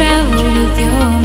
travel with your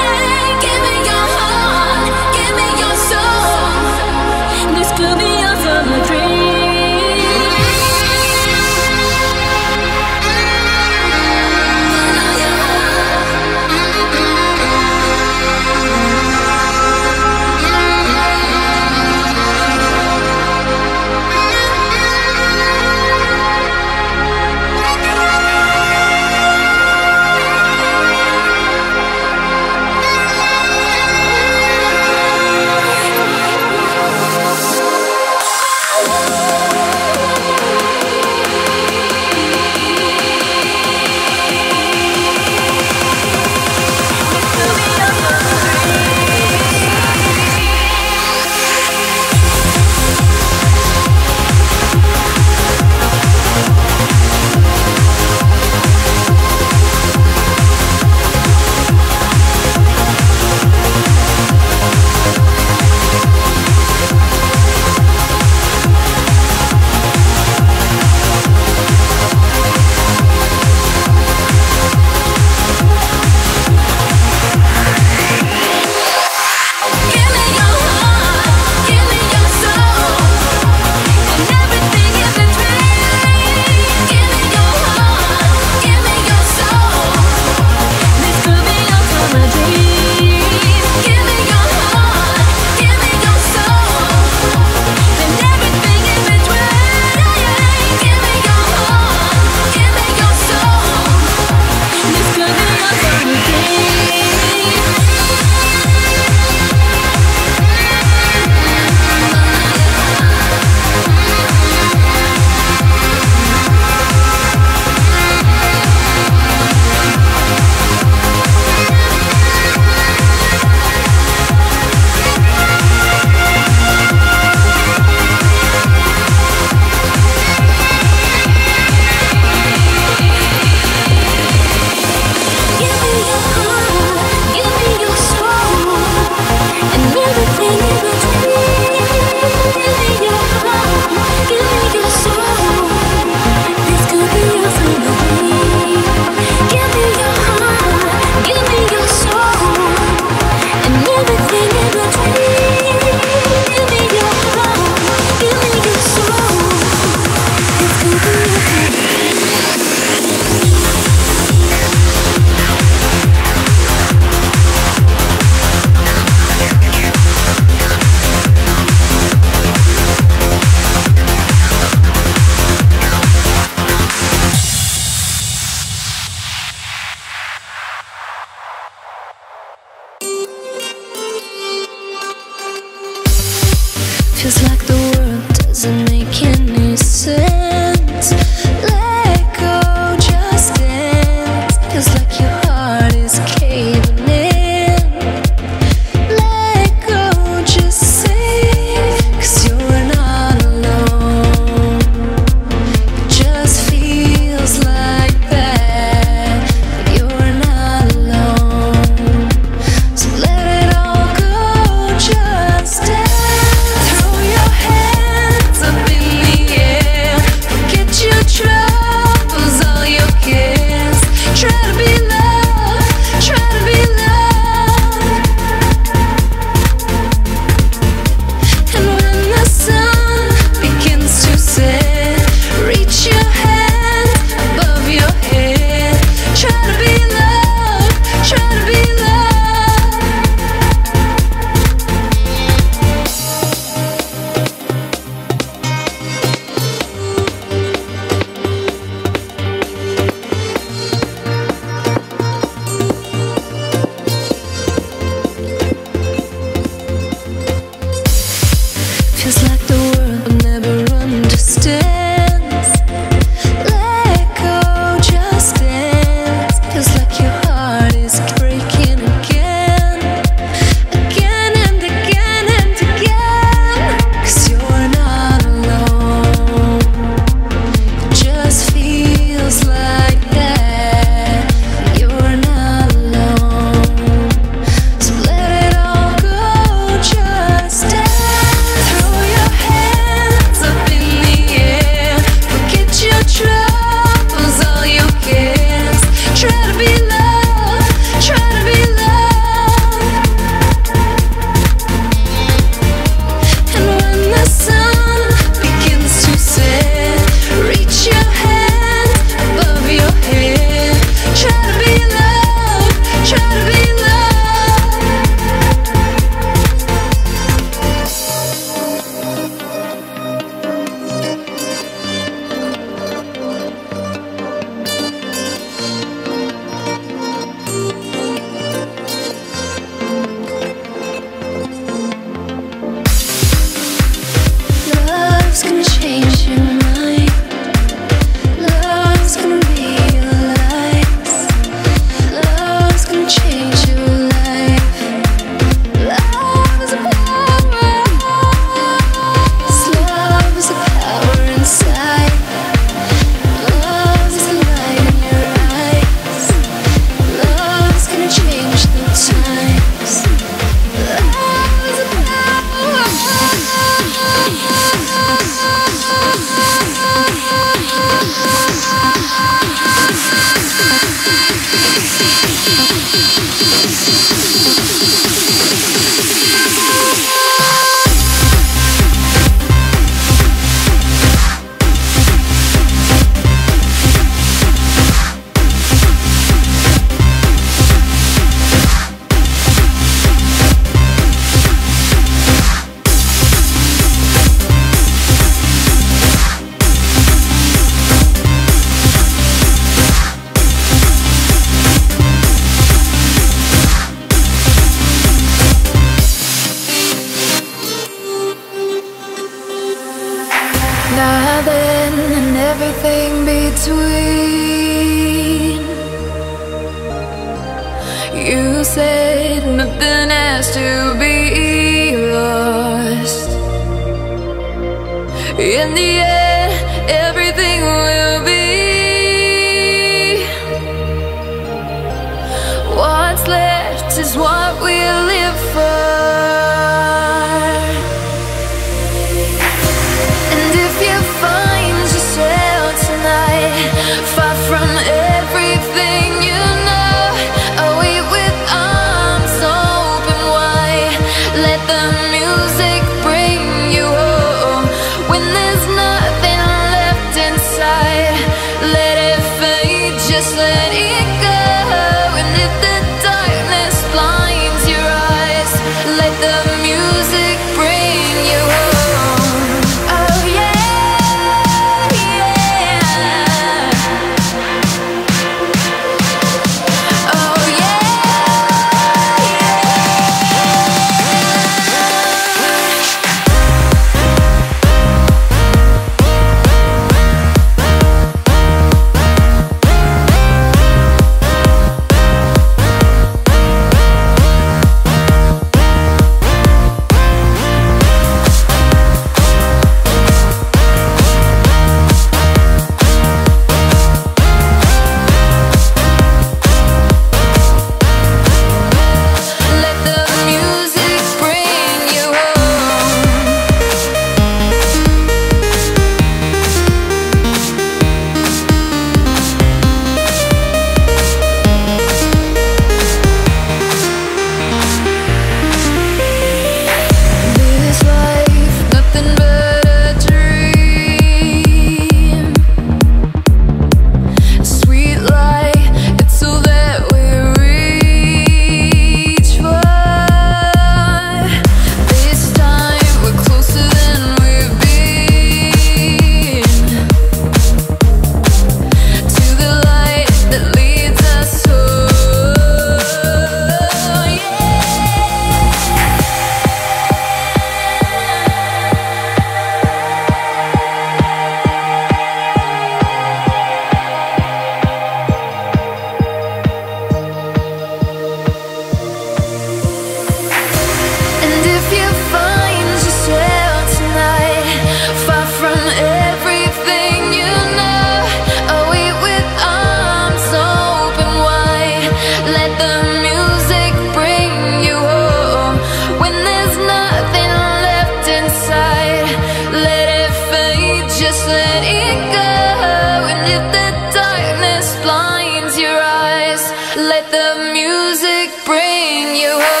let the music bring you home.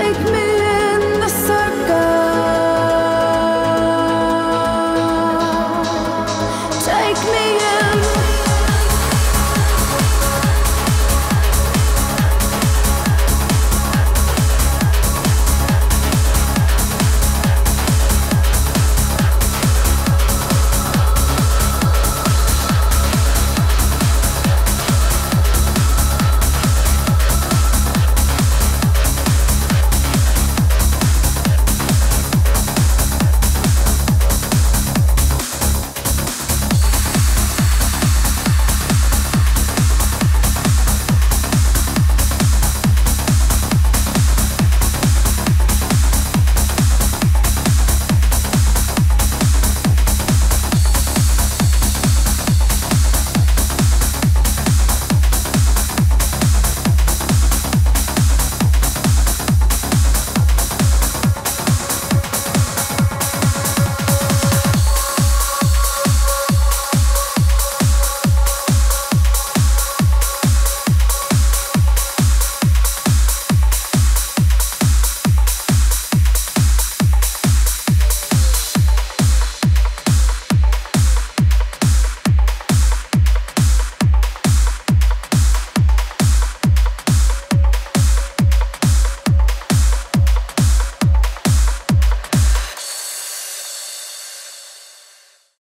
take me